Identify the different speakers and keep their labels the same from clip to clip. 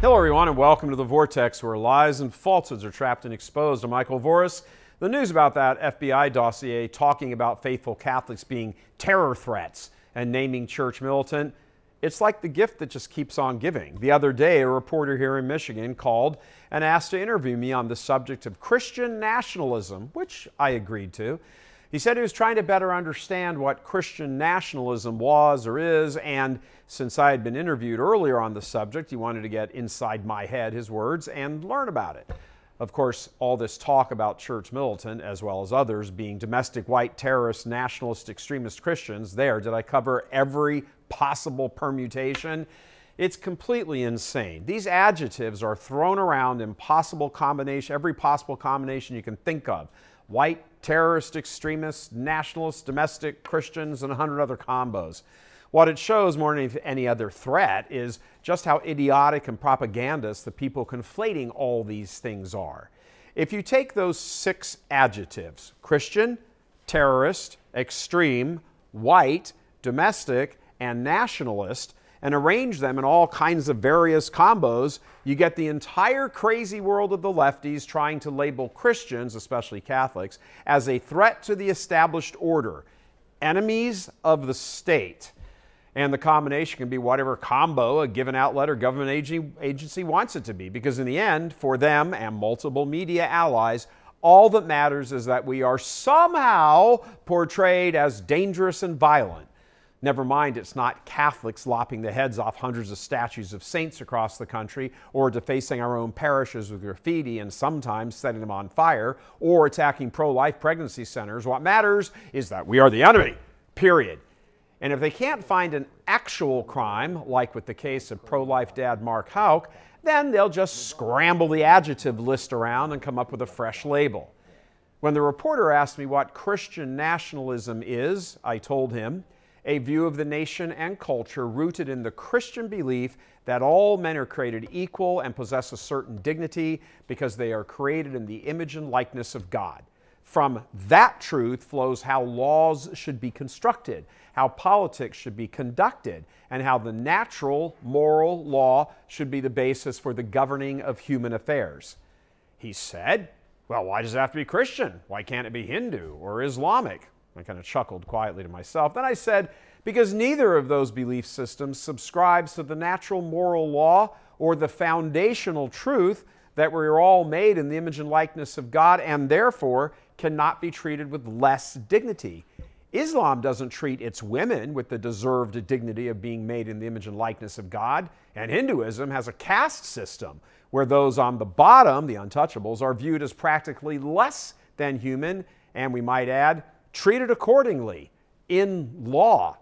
Speaker 1: Hello, everyone, and welcome to The Vortex, where lies and falsehoods are trapped and exposed. I'm Michael Voris. The news about that FBI dossier talking about faithful Catholics being terror threats and naming church militant, it's like the gift that just keeps on giving. The other day, a reporter here in Michigan called and asked to interview me on the subject of Christian nationalism, which I agreed to. He said he was trying to better understand what Christian nationalism was or is, and since I had been interviewed earlier on the subject, he wanted to get inside my head, his words, and learn about it. Of course, all this talk about church militant, as well as others, being domestic white terrorist, nationalist, extremist Christians, there, did I cover every possible permutation? It's completely insane. These adjectives are thrown around in possible combination, every possible combination you can think of white, terrorist, extremists, nationalists, domestic Christians, and a hundred other combos. What it shows more than any other threat is just how idiotic and propagandist the people conflating all these things are. If you take those six adjectives Christian, terrorist, extreme, white, domestic, and nationalist and arrange them in all kinds of various combos, you get the entire crazy world of the lefties trying to label Christians, especially Catholics, as a threat to the established order, enemies of the state. And the combination can be whatever combo a given outlet or government agency wants it to be, because in the end, for them and multiple media allies, all that matters is that we are somehow portrayed as dangerous and violent. Never mind, it's not Catholics lopping the heads off hundreds of statues of saints across the country, or defacing our own parishes with graffiti and sometimes setting them on fire, or attacking pro life pregnancy centers. What matters is that we are the enemy, period. And if they can't find an actual crime, like with the case of pro life dad Mark Houck, then they'll just scramble the adjective list around and come up with a fresh label. When the reporter asked me what Christian nationalism is, I told him a view of the nation and culture rooted in the Christian belief that all men are created equal and possess a certain dignity because they are created in the image and likeness of God. From that truth flows how laws should be constructed, how politics should be conducted, and how the natural moral law should be the basis for the governing of human affairs. He said, Well, why does it have to be Christian? Why can't it be Hindu or Islamic? I kind of chuckled quietly to myself. Then I said, because neither of those belief systems subscribes to the natural moral law or the foundational truth that we're all made in the image and likeness of God and therefore cannot be treated with less dignity. Islam doesn't treat its women with the deserved dignity of being made in the image and likeness of God, and Hinduism has a caste system where those on the bottom, the untouchables, are viewed as practically less than human, and we might add, treated accordingly in law.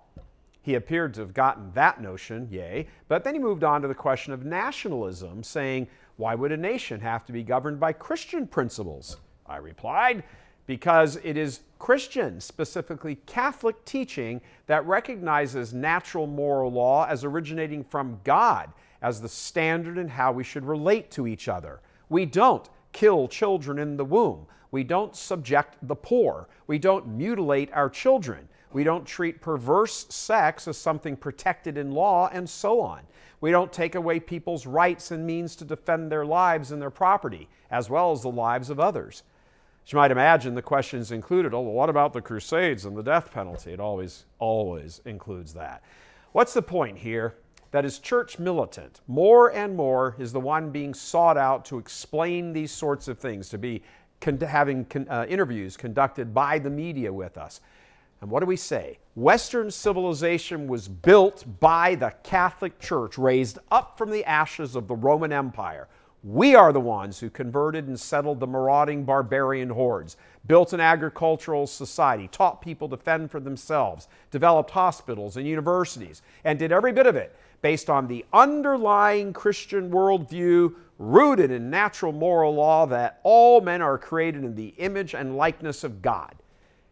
Speaker 1: He appeared to have gotten that notion, yea, but then he moved on to the question of nationalism, saying, Why would a nation have to be governed by Christian principles? I replied, Because it is Christian, specifically Catholic teaching, that recognizes natural moral law as originating from God as the standard in how we should relate to each other. We don't kill children in the womb. We don't subject the poor. We don't mutilate our children. We don't treat perverse sex as something protected in law, and so on. We don't take away people's rights and means to defend their lives and their property, as well as the lives of others. As you might imagine, the questions included, oh, well, what about the Crusades and the death penalty? It always, always includes that. What's the point here? That is church militant. More and more is the one being sought out to explain these sorts of things, to be con- having con- uh, interviews conducted by the media with us. And what do we say? Western civilization was built by the Catholic Church, raised up from the ashes of the Roman Empire. We are the ones who converted and settled the marauding barbarian hordes, built an agricultural society, taught people to fend for themselves, developed hospitals and universities, and did every bit of it based on the underlying Christian worldview rooted in natural moral law that all men are created in the image and likeness of God.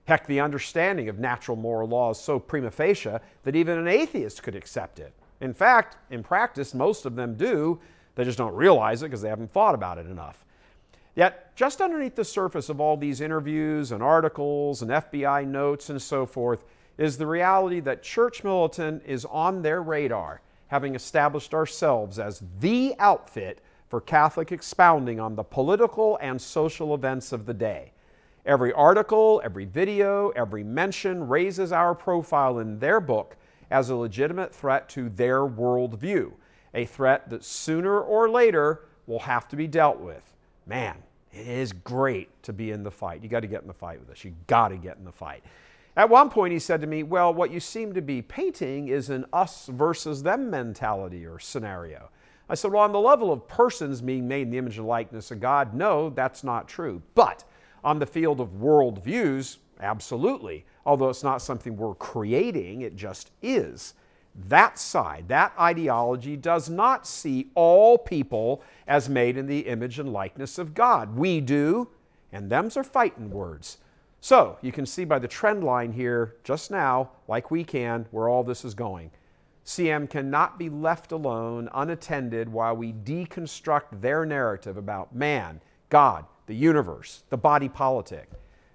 Speaker 1: Heck, the understanding of natural moral law is so prima facie that even an atheist could accept it. In fact, in practice, most of them do. They just don't realize it because they haven't thought about it enough. Yet, just underneath the surface of all these interviews and articles and FBI notes and so forth is the reality that Church Militant is on their radar, having established ourselves as the outfit for Catholic expounding on the political and social events of the day. Every article, every video, every mention raises our profile in their book as a legitimate threat to their worldview, a threat that sooner or later will have to be dealt with. Man, it is great to be in the fight. You got to get in the fight with us. You got to get in the fight. At one point, he said to me, Well, what you seem to be painting is an us versus them mentality or scenario. I said, Well, on the level of persons being made in the image and likeness of God, no, that's not true. But on the field of worldviews, absolutely. Although it's not something we're creating, it just is. That side, that ideology, does not see all people as made in the image and likeness of God. We do, and them's are fighting words. So you can see by the trend line here just now, like we can, where all this is going. CM cannot be left alone, unattended, while we deconstruct their narrative about man, God, the universe, the body politic.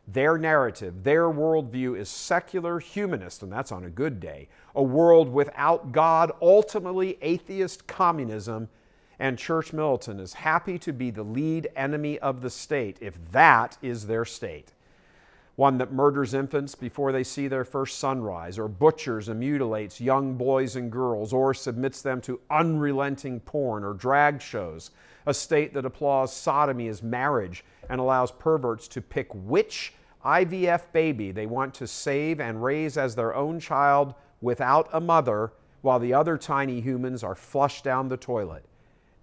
Speaker 1: Their narrative, their worldview is secular humanist, and that's on a good day. A world without God, ultimately atheist communism, and Church Militant is happy to be the lead enemy of the state if that is their state one that murders infants before they see their first sunrise, or butchers and mutilates young boys and girls, or submits them to unrelenting porn or drag shows, a state that applauds sodomy as marriage and allows perverts to pick which IVF baby they want to save and raise as their own child without a mother, while the other tiny humans are flushed down the toilet.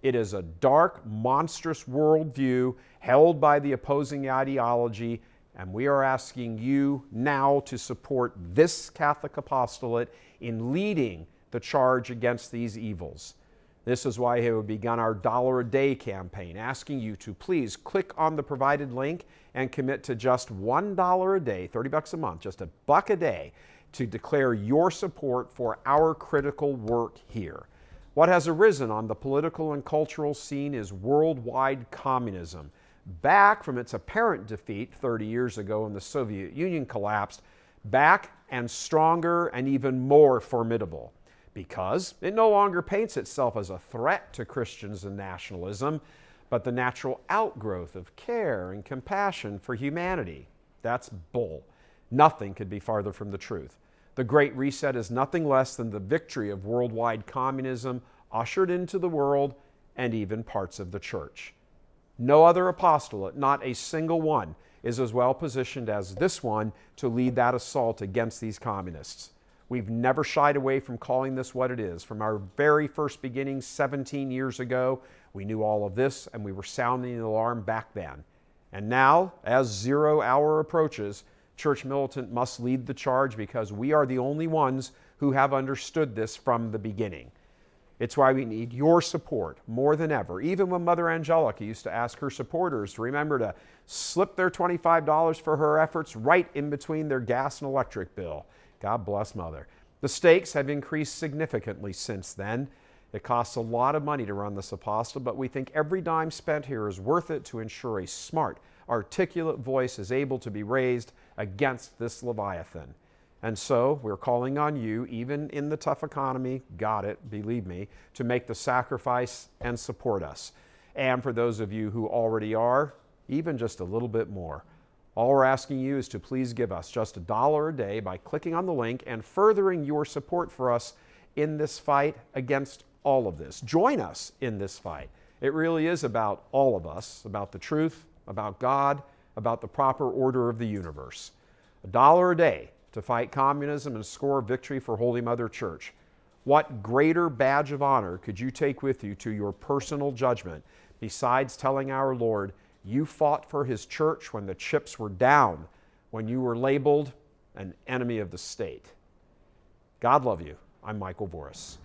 Speaker 1: It is a dark, monstrous worldview held by the opposing ideology and we are asking you now to support this Catholic apostolate in leading the charge against these evils. This is why we have begun our dollar a day campaign, asking you to please click on the provided link and commit to just $1 a day, 30 bucks a month, just a buck a day, to declare your support for our critical work here. What has arisen on the political and cultural scene is worldwide communism back from its apparent defeat 30 years ago when the Soviet Union collapsed, back and stronger and even more formidable because it no longer paints itself as a threat to Christians and nationalism, but the natural outgrowth of care and compassion for humanity. That's bull. Nothing could be farther from the truth. The Great Reset is nothing less than the victory of worldwide communism ushered into the world and even parts of the church. No other apostolate, not a single one, is as well positioned as this one to lead that assault against these communists. We've never shied away from calling this what it is. From our very first beginnings 17 years ago, we knew all of this and we were sounding the alarm back then. And now, as zero hour approaches, Church Militant must lead the charge because we are the only ones who have understood this from the beginning. It's why we need your support more than ever. Even when Mother Angelica used to ask her supporters to remember to slip their $25 for her efforts right in between their gas and electric bill. God bless Mother. The stakes have increased significantly since then. It costs a lot of money to run this apostle, but we think every dime spent here is worth it to ensure a smart, articulate voice is able to be raised against this Leviathan. And so we're calling on you, even in the tough economy, got it, believe me, to make the sacrifice and support us. And for those of you who already are, even just a little bit more. All we're asking you is to please give us just a dollar a day by clicking on the link and furthering your support for us in this fight against all of this. Join us in this fight. It really is about all of us, about the truth, about God, about the proper order of the universe. A dollar a day to fight communism and score victory for Holy Mother Church. What greater badge of honor could you take with you to your personal judgment besides telling our Lord you fought for His church when the chips were down, when you were labeled an enemy of the state? God love you. I'm Michael Voris.